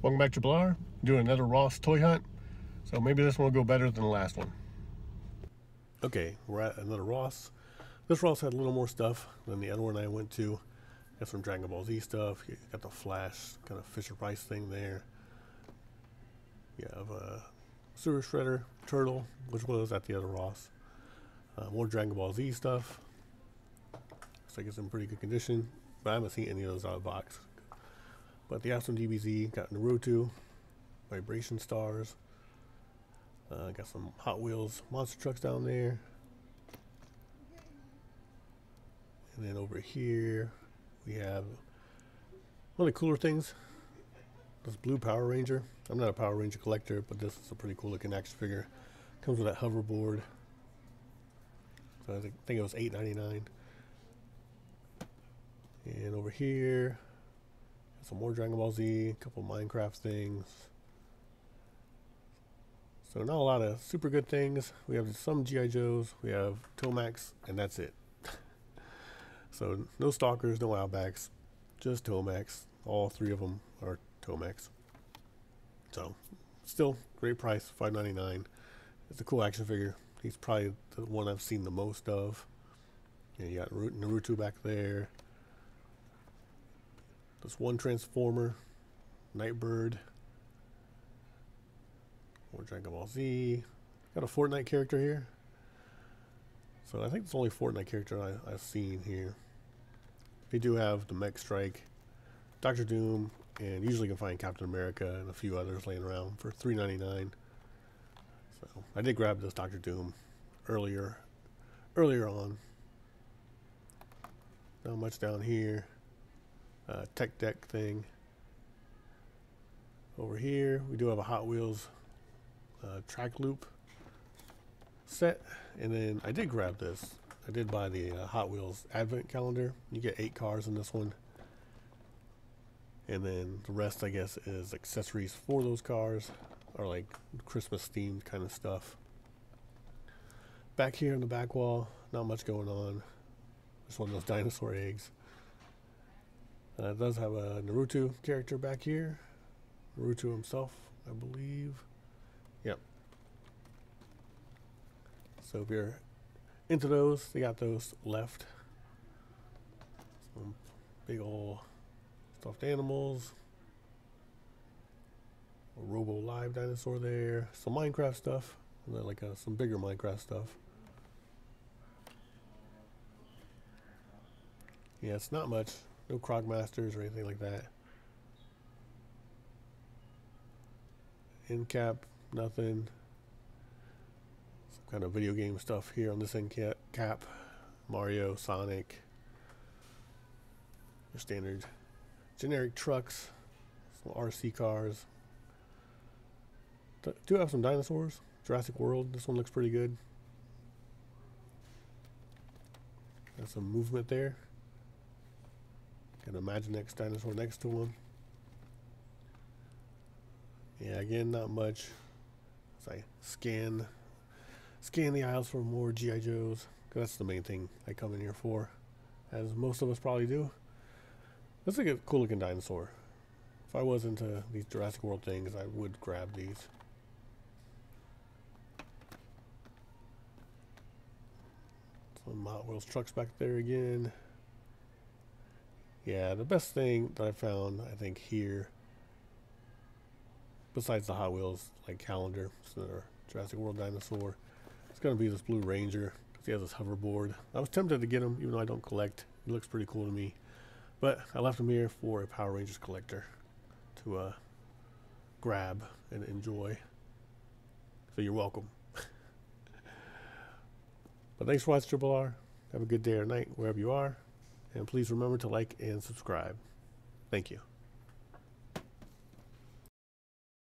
Welcome back to Blar. Doing another Ross toy hunt. So maybe this one will go better than the last one. Okay, we're at another Ross. This Ross had a little more stuff than the other one I went to. Got some Dragon Ball Z stuff. You got the Flash kind of Fisher Price thing there. You have a Sewer Shredder, Turtle, which was at the other Ross. Uh, more Dragon Ball Z stuff. Looks like it's in pretty good condition, but I haven't seen any of those out of the box. But the Aston DBZ got Naruto, Vibration Stars, uh, got some Hot Wheels monster trucks down there. And then over here, we have one of the cooler things. This blue Power Ranger. I'm not a Power Ranger collector, but this is a pretty cool looking action figure. Comes with that hoverboard. So I think it was $8.99. And over here, some more Dragon Ball Z, a couple Minecraft things. So not a lot of super good things. We have some G.I. Joes, we have Tomax, and that's it. so no Stalkers, no Outbacks, just Tomax. All three of them are Tomax. So still great price, five ninety nine. It's a cool action figure. He's probably the one I've seen the most of. Yeah, you got Naruto back there. This one Transformer, Nightbird, more Dragon Ball Z. Got a Fortnite character here. So I think it's only Fortnite character I, have seen here. They do have the Mech Strike, Doctor Doom, and usually you can find Captain America and a few others laying around for $3.99. So I did grab this Doctor Doom earlier, earlier on. Not much down here uh, tech deck thing. Over here, we do have a Hot Wheels uh, track loop set. And then I did grab this. I did buy the uh, Hot Wheels Advent Calendar. You get eight cars in this one. And then the rest, I guess, is accessories for those cars. Or like Christmas themed kind of stuff. Back here in the back wall, not much going on. Just one of those dinosaur eggs. Uh, it does have a Naruto character back here. Naruto himself, I believe. Yep. So if you're into those, they got those left. Some big old stuffed animals. A Robo Alive dinosaur there. Some Minecraft stuff. And then like uh, some bigger Minecraft stuff. Yeah, it's not much. No Krogmasters or anything like that. End cap, nothing. Some kind of video game stuff here on this end cap. Mario, Sonic. Your standard generic trucks. Some RC cars. Do have some dinosaurs. Jurassic World. This one looks pretty good. Got some movement there. Got Imaginext dinosaur next to him. Yeah, again, not much. As I scan, scan the aisles for more GI Joes, cause that's the main thing I come in here for, as most of us probably do. This is a cool looking dinosaur. If I was into these Jurassic World things, I would grab these. Some Hot Wheels trucks back there again. Yeah, the best thing that I found, I think, here, besides the Hot Wheels like calendar, so Jurassic World dinosaur, it's gonna be this Blue Ranger because he has this hoverboard. I was tempted to get him, even though I don't collect. He looks pretty cool to me, but I left him here for a Power Rangers collector to uh, grab and enjoy. So you're welcome. but thanks for watching Triple R. Have a good day or night wherever you are. And please remember to like and subscribe. Thank you.